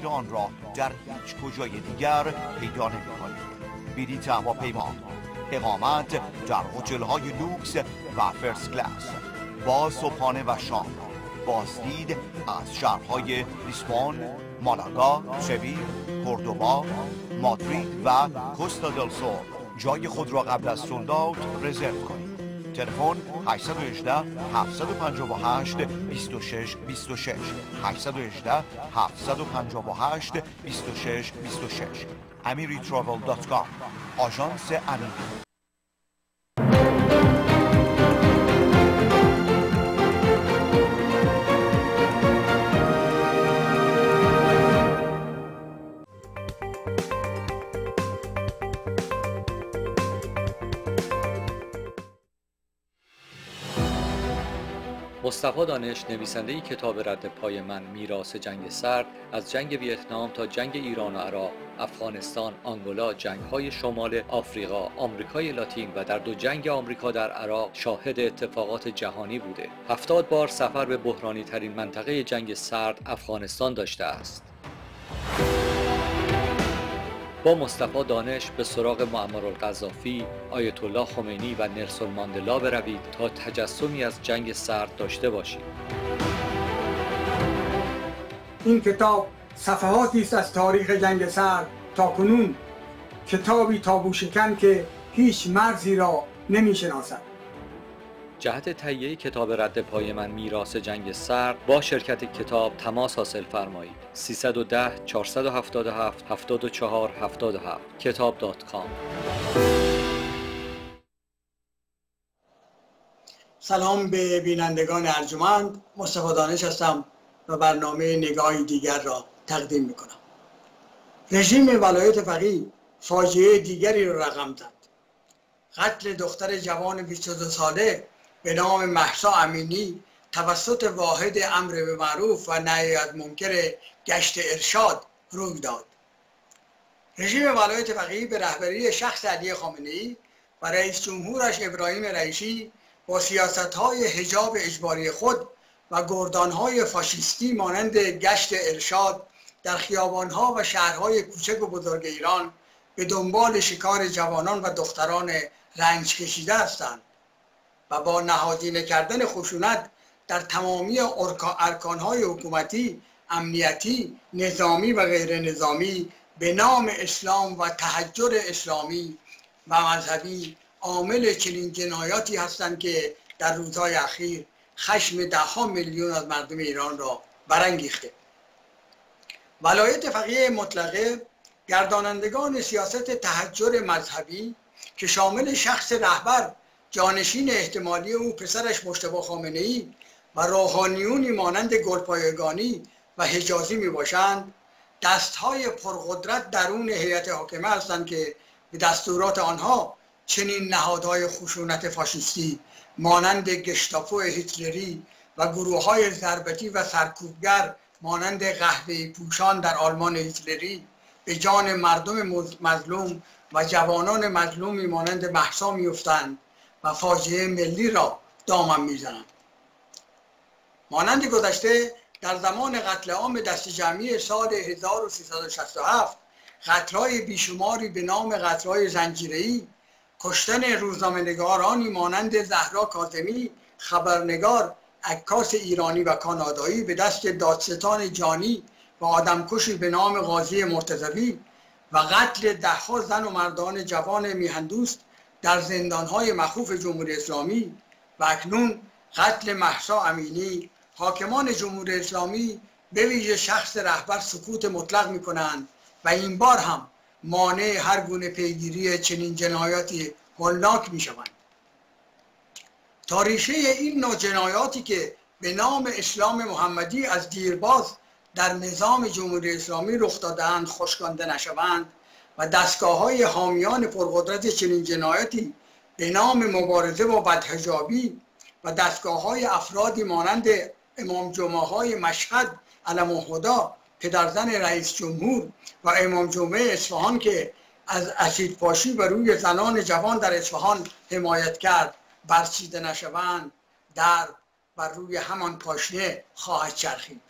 ایران را در هیچ کجای دیگر پیدا نمی کنید بلیط هواپیما اقامت در هتل های لوکس و first class با صبحانه و شام بازدید از شهرهای لیسبون، مالاگا، سویل، کوردوبا، مادرید و کوستا دل سول جای خود را قبل از sold out رزرو کنید. تلفن 818 758 26 26 818 758 26 26 amiritravel.com آژانس امیری. مصطفی دانش نویسنده کتاب رد پای من میراث جنگ سرد از جنگ ویتنام تا جنگ ایران و عراق افغانستان آنگولا جنگ های شمال آفریقا آمریکای لاتین و در دو جنگ آمریکا در عراق شاهد اتفاقات جهانی بوده. هفتاد بار سفر به بحرانی ترین منطقه جنگ سرد افغانستان داشته است. با مصطفی دانش به سراغ معمر القذافی، آیت الله خمینی و نلسون ماندلا بروید تا تجسمی از جنگ سرد داشته باشید. این کتاب صفحاتی است از تاریخ جنگ سرد تا کنون کتابی تابو شکن که هیچ مرزی را نمی شناسد. جهت تهیه کتاب رد پای من میراث جنگ سرد با شرکت کتاب تماس حاصل فرمایید. 310 477 74 77 کتاب.com سلام به بینندگان ارجمند. مصطفی دانش هستم و برنامه نگاهی دیگر را تقدیم می‌کنم. رژیم ولایت فقیه فاجعه دیگری را رقم زد. قتل دختر جوان 22 ساله به نام محسا امینی توسط واحد امر به معروف و نهی منکر گشت ارشاد روی داد. رژیم ولایت فقیه به رهبری شخص علی خامنه‌ای و رئیس جمهورش ابراهیم رئیسی با سیاست های حجاب اجباری خود و گردان های فاشیستی مانند گشت ارشاد در خیابان ها و شهرهای کوچک و بزرگ ایران به دنبال شکار جوانان و دختران رنج کشیده هستند. و با نهادینه کردن خشونت در تمامی ارکانهای حکومتی امنیتی نظامی و غیر نظامی به نام اسلام و تحجر اسلامی و مذهبی عامل چنین جنایاتی هستند که در روزهای اخیر خشم دهها میلیون از مردم ایران را برانگیخته. ولایت فقیه مطلقه گردانندگان سیاست تحجر مذهبی که شامل شخص رهبر جانشین احتمالی او پسرش مشتبه خامنه ای و روحانیونی مانند گلپایگانی و حجازی می باشند دست های پرقدرت درون هیئت حاکمه هستند که به دستورات آنها چنین نهادهای خشونت فاشیستی مانند گشتاپو هیتلری و گروه های ضربتی و سرکوبگر مانند قهوه پوشان در آلمان هیتلری به جان مردم مظلوم و جوانان مظلومی مانند محسا میفتند و فاجعه ملی را دامن می‌زنند. مانند گذشته در زمان قتل عام دست جمعی سال 1367 قتلهای بیشماری به نام قتلهای زنجیره‌ای کشتن روزنامه‌نگارانی مانند زهرا کاظمی خبرنگار عکاس ایرانی و کانادایی به دست دادستان جانی و آدمکشی به نام قاضی مرتضوی و قتل دهها زن و مردان جوان میهندوست در زندانهای مخوف جمهوری اسلامی و اکنون قتل محسا امینی حاکمان جمهوری اسلامی به ویژه شخص رهبر سکوت مطلق می کنند و این بار هم مانع هر گونه پیگیری چنین جنایاتی هولناک می شوند تاریخه این نوع جنایاتی که به نام اسلام محمدی از دیرباز در نظام جمهوری اسلامی رخ دادهاند خوشکانده نشوند و دستگاه های حامیان پرقدرت چنین جنایتی به نام مبارزه با بدهجابی و دستگاه های افرادی مانند امام جمعه های مشهد علم و خدا پدرزن رئیس جمهور و امام جمعه اصفهان که از اسید پاشی و روی زنان جوان در اصفهان حمایت کرد برچیده نشوند در و روی همان پاشنه خواهد چرخید.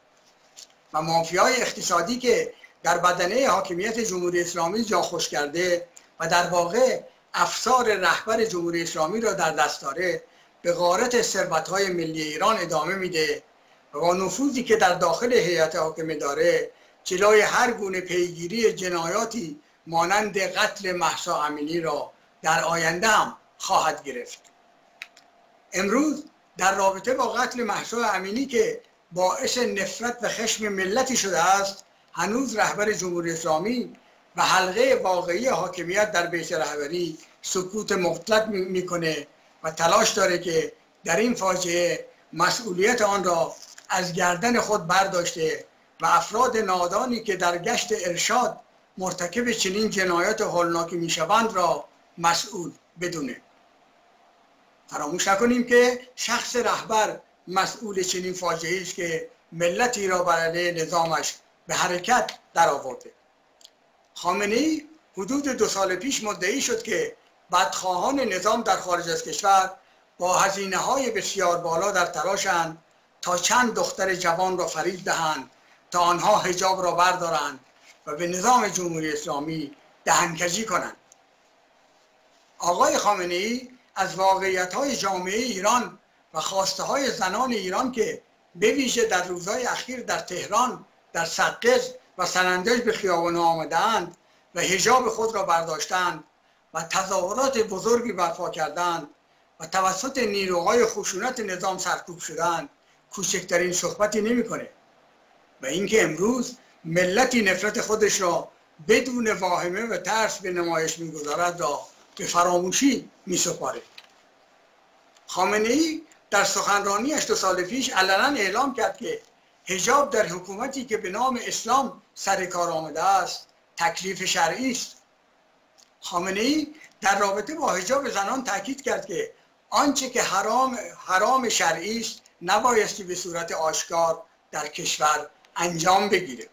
و مافیای اقتصادی که در بدنه حاکمیت جمهوری اسلامی جا خوش کرده و در واقع افسار رهبر جمهوری اسلامی را در دست داره به غارت ثروتهای ملی ایران ادامه میده و نفوذی که در داخل هیئت حاکمه داره جلوی هر گونه پیگیری جنایاتی مانند قتل محسا امینی را در آینده هم خواهد گرفت. امروز در رابطه با قتل محسا امینی که باعث نفرت و خشم ملتی شده است هنوز رهبر جمهوری اسلامی و حلقه واقعی حاکمیت در بیت رهبری سکوت مطلق می‌کنه و تلاش داره که در این فاجعه مسئولیت آن را از گردن خود برداشته و افراد نادانی که در گشت ارشاد مرتکب چنین جنایات هولناکی می‌شوند را مسئول بدونه. فراموش نکنیم که شخص رهبر مسئول چنین فاجعه است که ملتی را برای نظامش به حرکت درآورده. خامنه ای حدود دو سال پیش مدعی شد که بدخواهان نظام در خارج از کشور با هزینه های بسیار بالا در تلاشند تا چند دختر جوان را فریب دهند تا آنها حجاب را بردارند و به نظام جمهوری اسلامی دهنکجی کنند. آقای خامنه ای از واقعیت های جامعه ایران و خواسته های زنان ایران که به ویژه در روزهای اخیر در تهران در سقز و سنندج به خیابان آمدند و هجاب خود را برداشتند و تظاهرات بزرگی برپا کردند و توسط نیروهای خشونت نظام سرکوب شدند. کوچکترین صحبتی نمی‌کنه و اینکه امروز ملتی نفرت خودش را بدون واهمه و ترس به نمایش می‌گذارد را به فراموشی میسپاره خامنه ای در سخنرانیش دو سال پیش علنا اعلام کرد که هجاب در حکومتی که به نام اسلام سر کار آمده است تکلیف شرعی است. خامنه ای در رابطه با حجاب زنان تاکید کرد که آنچه که حرام حرام شرعی است نبایستی به صورت آشکار در کشور انجام بگیره.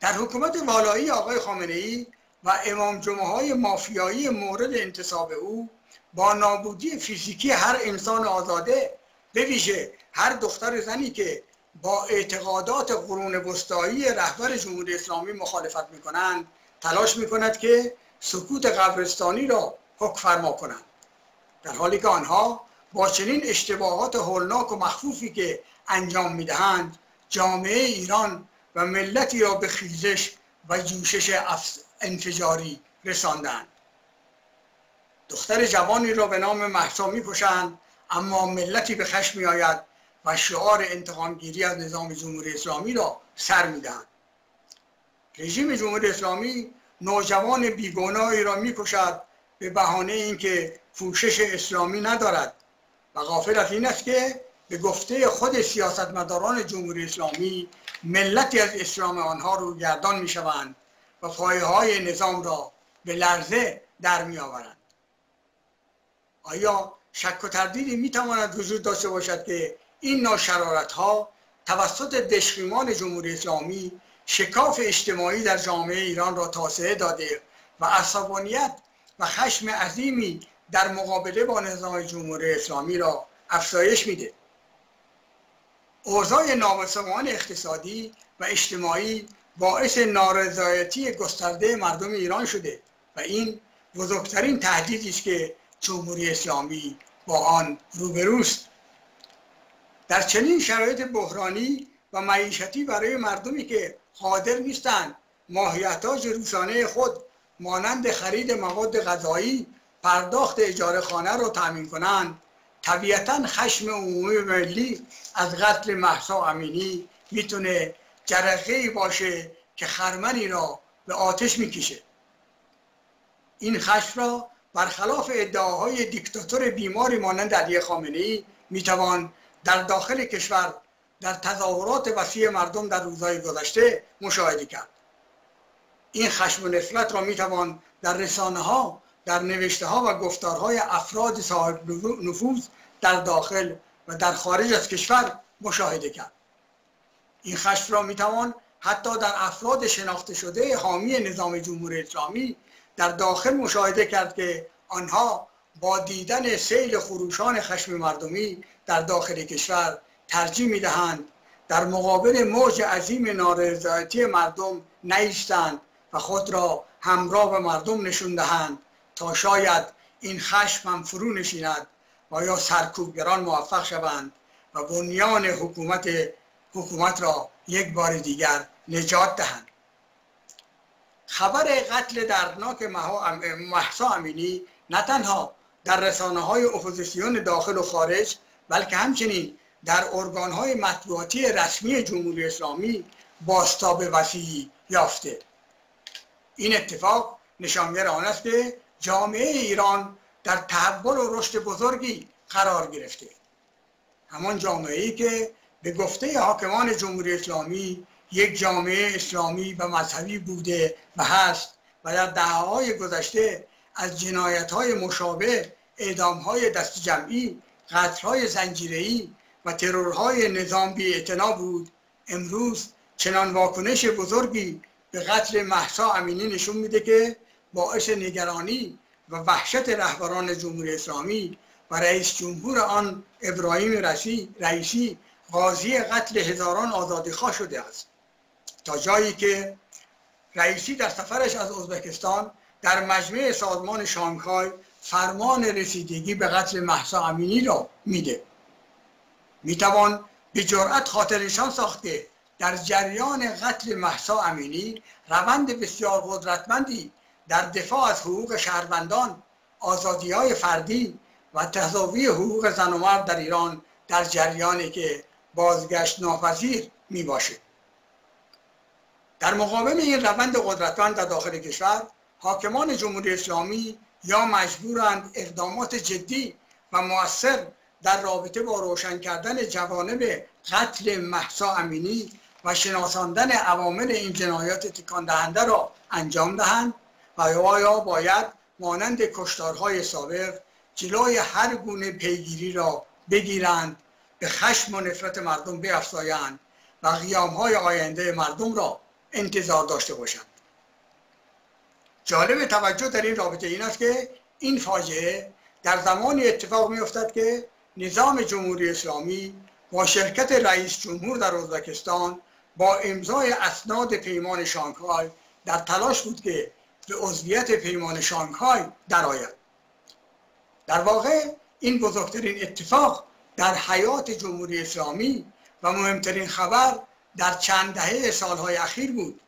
در حکومت والایی آقای خامنه ای و امام جمعه های مافیایی مورد انتصاب او با نابودی فیزیکی هر انسان آزاده به ویژه هر دختر زنی که با اعتقادات قرون وسطایی رهبر جمهوری اسلامی مخالفت می‌کنند تلاش می‌کند که سکوت قبرستانی را حکم فرما کنند. در حالی که آنها با چنین اشتباهات هولناک و مخفوفی که انجام می‌دهند جامعه ایران و ملتی را به خیزش و جوشش انفجاری رساندند دختر جوانی را به نام محسا می‌کشند اما ملتی به خشم میآید و شعار انتقامگیری از نظام جمهوری اسلامی را سر می‌دهند رژیم جمهوری اسلامی نوجوان بیگناهی را می‌کشد به بهانه اینکه پوشش اسلامی ندارد و غافل از این است که به گفته خود سیاستمداران جمهوری اسلامی ملتی از اسلام آنها رو گردان می شوند و پایه های نظام را به لرزه در می آورند آیا شک و تردیدی می تواند وجود داشته باشد که این ناشرارت ها توسط دشخیمان جمهوری اسلامی شکاف اجتماعی در جامعه ایران را توسعه داده و عصبانیت و خشم عظیمی در مقابله با نظام جمهوری اسلامی را افزایش میده. اوضاع نامساوان اقتصادی و اجتماعی باعث نارضایتی گسترده مردم ایران شده و این بزرگترین تهدیدی است که جمهوری اسلامی با آن روبروست. در چنین شرایط بحرانی و معیشتی برای مردمی که قادر نیستند ماهیتاج روزانه خود مانند خرید مواد غذایی پرداخت اجاره خانه رو تامین کنند طبیعتا خشم عمومی ملی از قتل محسا امینی می‌تونه جرقه باشه که خرمنی را به آتش می‌کشه. این خشم را برخلاف ادعاهای دیکتاتور بیماری مانند علی خامنه ای می‌توان در داخل کشور در تظاهرات وسیع مردم در روزهای گذشته مشاهده کرد. این خشم و نفرت را می‌توان در رسانه ها در نوشته ها و گفتارهای افراد صاحب نفوذ در داخل و در خارج از کشور مشاهده کرد. این خشم را می‌توان حتی در افراد شناخته شده حامی نظام جمهوری اسلامی در داخل مشاهده کرد که آنها با دیدن سیل خروشان خشم مردمی در داخل کشور ترجیح می‌دهند در مقابل موج عظیم نارضایتی مردم نیستند و خود را همراه به مردم نشون دهند تا شاید این خشم هم فرو نشیند و یا سرکوبگران موفق شوند و بنیان حکومت حکومت را یک بار دیگر نجات دهند. خبر قتل دردناک محسا امینی نه تنها در رسانه های اپوزیسیون داخل و خارج بلکه همچنین در ارگان های مطبوعاتی رسمی جمهوری اسلامی باستاب وسیعی یافته. این اتفاق نشانگر آن است که جامعه ایران در تحول و رشد بزرگی قرار گرفته. همان جامعه ای که به گفته حاکمان جمهوری اسلامی یک جامعه اسلامی و مذهبی بوده و هست و در دههای گذشته از جنایت های مشابه اعدام های دست جمعی قتل زنجیری و ترورهای نظام بی بود. امروز چنان واکنش بزرگی به قتل محسا امینی نشون میده که باعث نگرانی و وحشت رهبران جمهوری اسلامی و رئیس جمهور آن ابراهیم رئیسی قاضی قتل هزاران آزادیخواه شده است. تا جایی که رئیسی در سفرش از ازبکستان در مجمع سازمان شانگهای فرمان رسیدگی به قتل محسا امینی را میده. می‌توان به جرأت خاطرشان ساخته در جریان قتل محسا امینی روند بسیار قدرتمندی در دفاع از حقوق شهروندان آزادی های فردی و تضاوی حقوق زن و مرد در ایران در جریانی که بازگشت ناپذیر می باشه در مقابل این روند قدرتمند در داخل کشور حاکمان جمهوری اسلامی یا مجبورند اقدامات جدی و موثر در رابطه با روشن کردن جوانب قتل محسا امینی و شناساندن عوامل این جنایات تکان دهنده را انجام دهند و یا باید مانند کشتارهای سابق جلوی هر گونه پیگیری را بگیرند به خشم و نفرت مردم بیافزایند و های آینده مردم را انتظار داشته باشند جالب توجه در این رابطه این است که این فاجعه در زمانی اتفاق می افتد که نظام جمهوری اسلامی با شرکت رئیس جمهور در ازبکستان با امضای اسناد پیمان شانگهای در تلاش بود که به عضویت پیمان شانگهای درآید. در واقع این بزرگترین اتفاق در حیات جمهوری اسلامی و مهمترین خبر در چند دهه سالهای اخیر بود.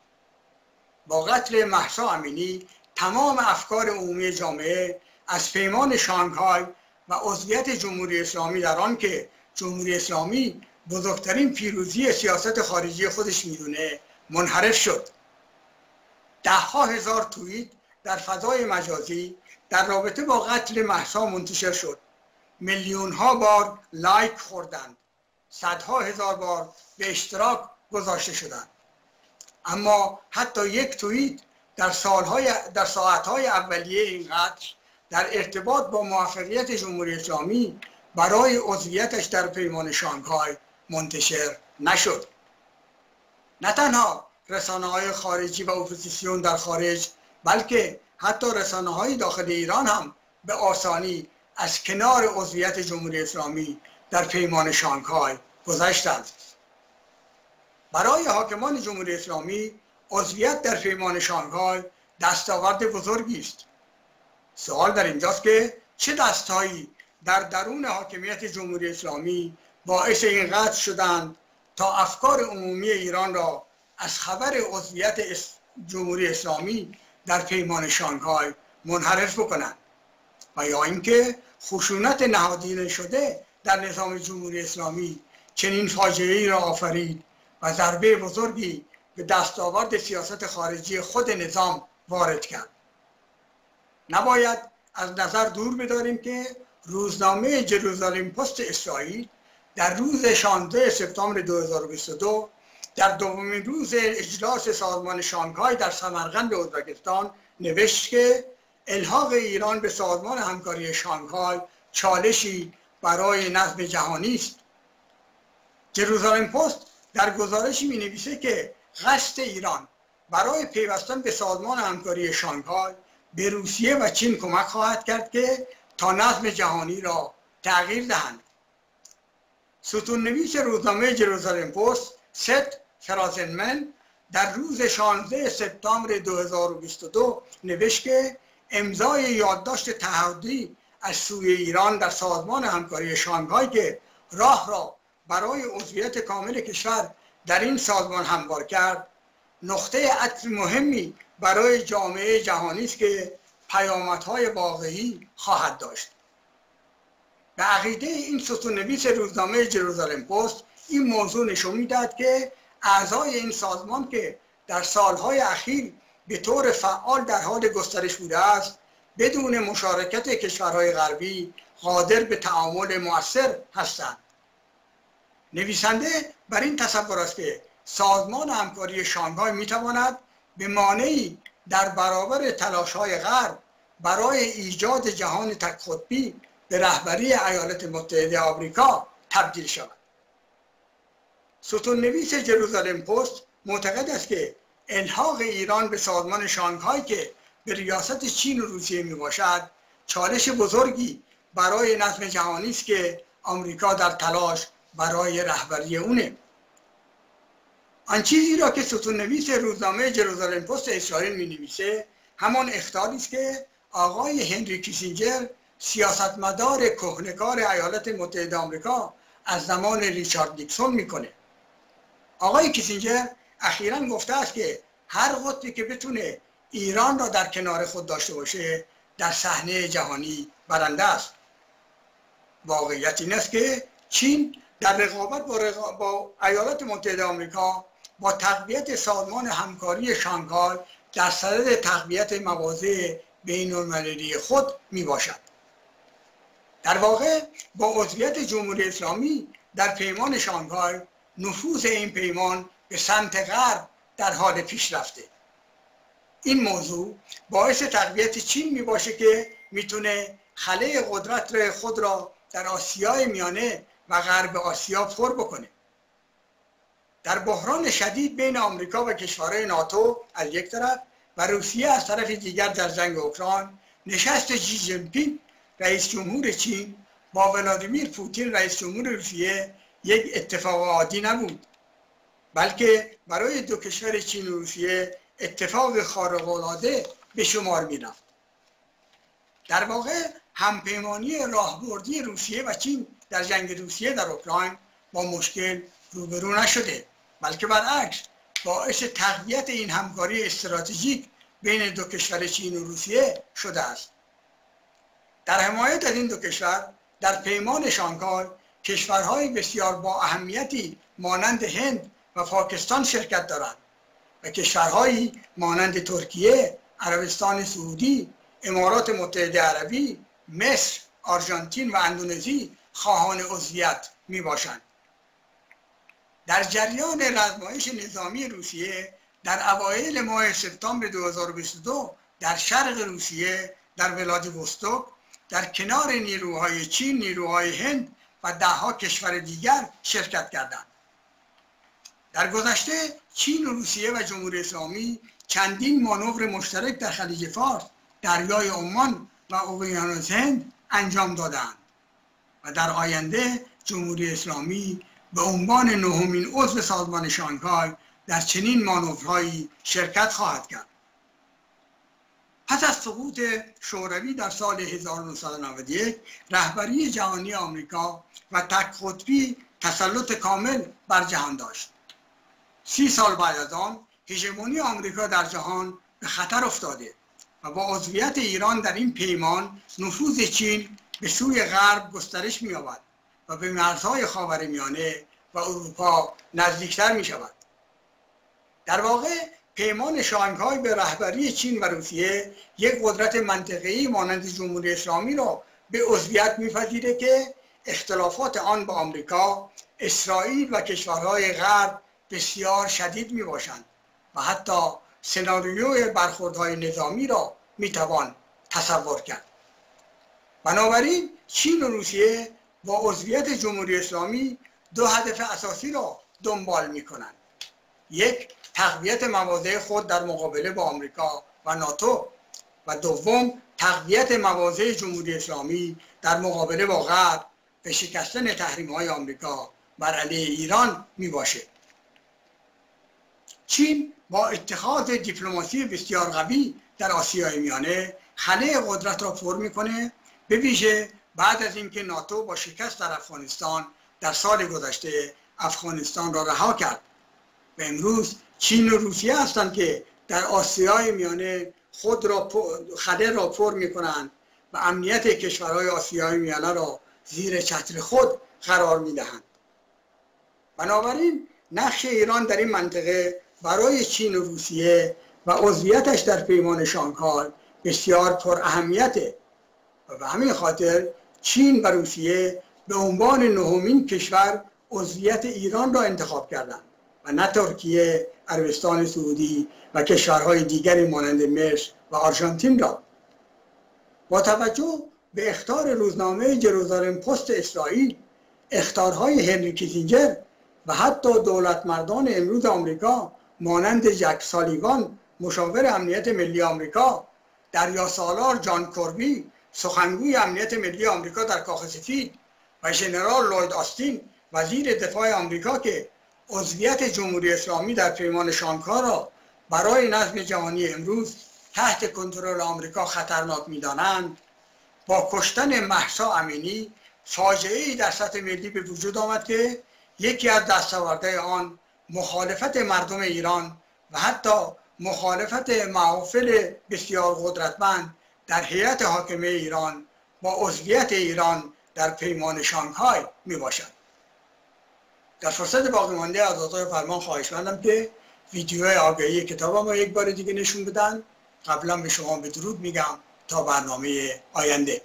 با قتل محسا امینی تمام افکار عمومی جامعه از پیمان شانگهای و عضویت جمهوری اسلامی در آن که جمهوری اسلامی بزرگترین پیروزی سیاست خارجی خودش می‌دونه منحرف شد. ده ها هزار توییت در فضای مجازی در رابطه با قتل محسا منتشر شد. میلیون ها بار لایک خوردند. صدها هزار بار به اشتراک گذاشته شدند اما حتی یک توییت در سالهای در ساعتهای اولیه این در ارتباط با موفقیت جمهوری اسلامی برای عضویتش در پیمان شانگهای منتشر نشد. نه تنها رسانه های خارجی و اپوزیسیون در خارج بلکه حتی رسانه های داخل ایران هم به آسانی از کنار عضویت جمهوری اسلامی در پیمان شانگهای گذشتند. برای حاکمان جمهوری اسلامی عضویت در پیمان شانگهای دستاورد بزرگی است. سوال در اینجاست که چه دستهایی در درون حاکمیت جمهوری اسلامی باعث این قطع شدند تا افکار عمومی ایران را از خبر عضویت جمهوری اسلامی در پیمان شانگهای منحرف بکنند؟ و یا اینکه خشونت نهادینه شده در نظام جمهوری اسلامی چنین فاجعه ای را آفرید و ضربه بزرگی به دستاورد سیاست خارجی خود نظام وارد کرد. نباید از نظر دور بداریم که روزنامه جروزالیم پست اسرائیل در روز 16 سپتامبر 2022 در دومین روز اجلاس سازمان شانگهای در سمرقند ازبکستان نوشت که الحاق ایران به سازمان همکاری شانگهای چالشی برای نظم جهانی است. جروزالم پست در گزارشی می نویسه که قصد ایران برای پیوستن به سازمان همکاری شانگهای به روسیه و چین کمک خواهد کرد که تا نظم جهانی را تغییر دهند. ستون نویس روزنامه جروزالم پست ست فرازنمن در روز 16 سپتامبر 2022 نوشت که امضای یادداشت تعهدی از سوی ایران در سازمان همکاری شانگهای که راه را برای عضویت کامل کشور در این سازمان هموار کرد. نقطه عطف مهمی برای جامعه جهانی است که پیامدهای واقعی خواهد داشت. به عقیده این ستون نویس روزنامه جروزالم پست این موضوع نشون می‌داد که اعضای این سازمان که در سالهای اخیر به طور فعال در حال گسترش بوده است بدون مشارکت کشورهای غربی قادر به تعامل مؤثر هستند. نویسنده بر این تصور است که سازمان همکاری شانگهای می‌تواند به مانعی در برابر تلاش های غرب برای ایجاد جهان تک خطبی به رهبری ایالات متحده آمریکا تبدیل شود. ستون نویس جروزالم پست معتقد است که الحاق ایران به سازمان شانگهای که به ریاست چین و روسیه می باشد چالش بزرگی برای نظم جهانی است که آمریکا در تلاش برای رهبری اونه. آن چیزی را که ستون نویس روزنامه جروزالم پست اسرائیل می نویسه همان اختاری است که آقای هنری کیسینجر سیاستمدار کهنکار ایالات متحده آمریکا از زمان ریچارد نیکسون می‌کنه. آقای کیسینجر اخیرا گفته است که هر قطبی که بتونه ایران را در کنار خود داشته باشه در صحنه جهانی برنده است. واقعیت این است که چین در رقابت با, با ایالات متحده آمریکا با تقویت سازمان همکاری شانگهای در صدد تقویت مواضع بین المللی خود می باشد در واقع با عضویت جمهوری اسلامی در پیمان شانگهای نفوذ این پیمان به سمت غرب در حال پیشرفته این موضوع باعث تقویت چین می باشه که می‌تونه خله قدرت خود را در آسیای میانه و غرب آسیا پر بکنه. در بحران شدید بین آمریکا و کشورهای ناتو از یک طرف و روسیه از طرف دیگر در جنگ اوکراین نشست جی جنپینگ رئیس جمهور چین با ولادیمیر پوتین رئیس جمهور روسیه یک اتفاق عادی نبود. بلکه برای دو کشور چین و روسیه اتفاق خارق‌العاده به شمار می‌رفت. در واقع همپیمانی راهبردی روسیه و چین در جنگ روسیه در اوکراین با مشکل روبرو نشده بلکه برعکس باعث تقویت این همکاری استراتژیک بین دو کشور چین و روسیه شده است. در حمایت از این دو کشور در پیمان شانگهای کشورهای بسیار با اهمیتی مانند هند و پاکستان شرکت دارند و کشورهایی مانند ترکیه، عربستان سعودی، امارات متحده عربی، مصر، آرژانتین و اندونزی خواهان عضویت می باشند. در جریان رزمایش نظامی روسیه در اوایل ماه سپتامبر 2022 در شرق روسیه در ولادیوستوک در کنار نیروهای چین، نیروهای هند و دهها کشور دیگر شرکت کردند. در گذشته چین و روسیه و جمهوری اسلامی چندین مانور مشترک در خلیج فارس دریای عمان و اقیانوس هند انجام دادند در آینده جمهوری اسلامی به عنوان نهمین عضو سازمان شانگهای در چنین مانورهایی شرکت خواهد کرد. پس از سقوط شوروی در سال 1991 رهبری جهانی آمریکا و تک قطبی تسلط کامل بر جهان داشت. سی سال بعد از آن هژمونی آمریکا در جهان به خطر افتاده و با عضویت ایران در این پیمان نفوذ چین به سوی غرب گسترش می‌یابد و به مرزهای خاورمیانه و اروپا نزدیکتر می شود در واقع پیمان شانگهای به رهبری چین و روسیه یک قدرت منطقه‌ای مانند جمهوری اسلامی را به عضویت میپذیره که اختلافات آن با آمریکا اسرائیل و کشورهای غرب بسیار شدید می باشند و حتی سناریوی برخوردهای نظامی را می توان تصور کرد. بنابراین چین و روسیه با عضویت جمهوری اسلامی دو هدف اساسی را دنبال می کنند یک تقویت مواضع خود در مقابله با آمریکا و ناتو و دوم تقویت مواضع جمهوری اسلامی در مقابله با غرب به شکستن تحریم های آمریکا بر علیه ایران می باشه چین با اتخاذ دیپلماسی بسیار قوی در آسیای میانه خله قدرت را پر می‌کنه به ویژه بعد از اینکه ناتو با شکست در افغانستان در سال گذشته افغانستان را رها کرد. و امروز چین و روسیه هستند که در آسیای میانه خود را خله را پر می‌کنند و امنیت کشورهای آسیای میانه را زیر چتر خود قرار می‌دهند. بنابراین نقش ایران در این منطقه برای چین و روسیه و عضویتش در پیمان شانگهای بسیار پر اهمیته. و به همین خاطر چین و روسیه به عنوان نهمین کشور عضویت ایران را انتخاب کردند و نه ترکیه، عربستان سعودی و کشورهای دیگری مانند مصر و آرژانتین را. با توجه به اختار روزنامه جروزالم پست اسرائیل اختارهای هنری کیسینجر و حتی دولت مردان امروز آمریکا مانند جک سالیوان مشاور امنیت ملی آمریکا دریا سالار جان کوربی سخنگوی امنیت ملی آمریکا در کاخ سفید و ژنرال لوید آستین وزیر دفاع آمریکا که عضویت جمهوری اسلامی در پیمان شانگها را برای نظم جهانی امروز تحت کنترل آمریکا خطرناک می‌دانند با کشتن محسا امینی فاجعه ای در سطح ملی به وجود آمد که یکی از دستاوردهای آن مخالفت مردم ایران و حتی مخالفت محافل بسیار قدرتمند در هیئت حاکمه ایران با عضویت ایران در پیمان شانگهای می باشد در فرصت باقی مانده از اتاق فرمان خواهش مندم که ویدیو آگهی کتاب ما یک بار دیگه نشون بدن. قبلا به شما به درود میگم تا برنامه آینده.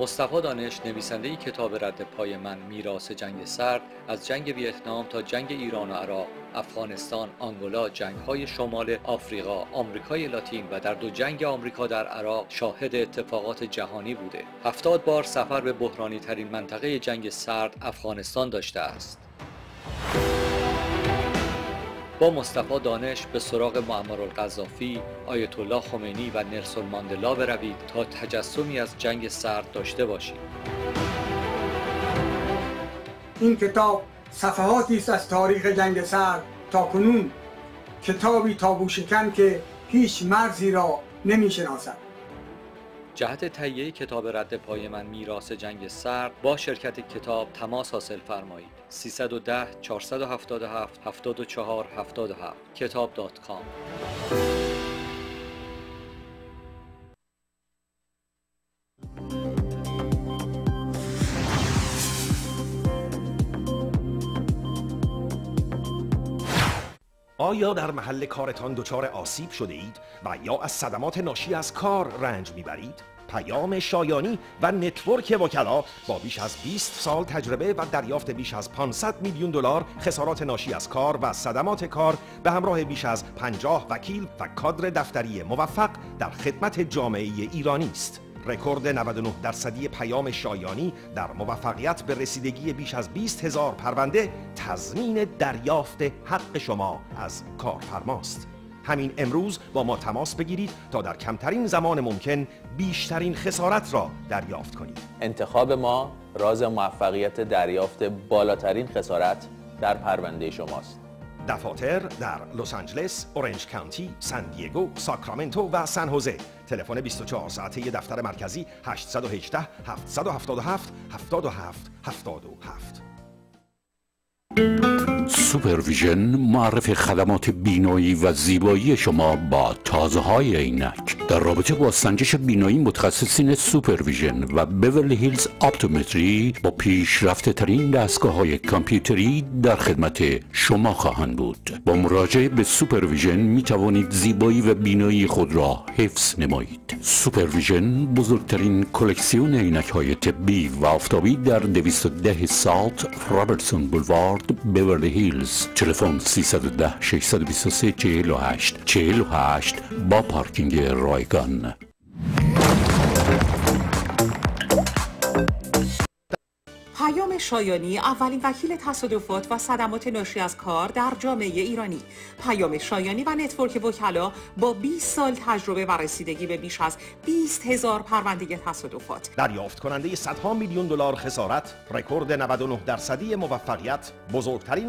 مصطفی دانش نویسنده کتاب رد پای من میراث جنگ سرد از جنگ ویتنام تا جنگ ایران و عراق افغانستان، آنگولا، جنگ های شمال آفریقا، آمریکای لاتین و در دو جنگ آمریکا در عراق شاهد اتفاقات جهانی بوده. هفتاد بار سفر به بحرانی ترین منطقه جنگ سرد افغانستان داشته است. با مصطفی دانش به سراغ معمر القذافی، آیت الله خمینی و نرسون ماندلا بروید تا تجسمی از جنگ سرد داشته باشید. این کتاب صفحاتی است از تاریخ جنگ سرد تا کنون کتابی تابو شکن که هیچ مرزی را نمی شناسد جهت تهیه کتاب رد پای من میراث جنگ سرد با شرکت کتاب تماس حاصل فرمایید. 310 477 74 77 کتاب.com آیا در محل کارتان دچار آسیب شده اید و یا از صدمات ناشی از کار رنج می‌برید؟ پیام شایانی و network وکلا با بیش از 20 سال تجربه و دریافت بیش از 500 میلیون دلار خسارات ناشی از کار و صدمات کار به همراه بیش از 50 وکیل و کادر دفتری موفق در خدمت جامعه ایرانی است. رکورد 99 درصدی پیام شایانی در موفقیت به رسیدگی بیش از 20 هزار پرونده تضمین دریافت حق شما از کارفرماست. همین امروز با ما تماس بگیرید تا در کمترین زمان ممکن بیشترین خسارت را دریافت کنید. انتخاب ما راز موفقیت دریافت بالاترین خسارت در پرونده شماست. دفاتر در لس آنجلس، اورنج کانتی، سان دیگو، ساکرامنتو و سن هوزه. تلفن 24 ساعته دفتر مرکزی 818 777 77 77 Super Vision معرف خدمات بینایی و زیبایی شما با تازه های عینک. در رابطه با سنجش بینایی متخصصین Super Vision و Beverly Hills Optometry با پیشرفته ترین دستگاه های کامپیوتری در خدمت شما خواهند بود. با مراجعه به Super Vision می توانید زیبایی و بینایی خود را حفظ نمایید. Super Vision بزرگترین کلکسیون عینک های طبی و آفتابی در 210 South Robertson Boulevard بیورلی هیلز تلفن 310 623 48 48 با پارکینگ رایگان شایانی اولین وکیل تصادفات و صدمات ناشی از کار در جامعه ایرانی. پیام شایانی و network وکلا با 20 سال تجربه و رسیدگی به بیش از 20 هزار پرونده تصادفات. دریافت کننده صدها میلیون دلار خسارت رکورد 99 درصدی موفقیت بزرگترین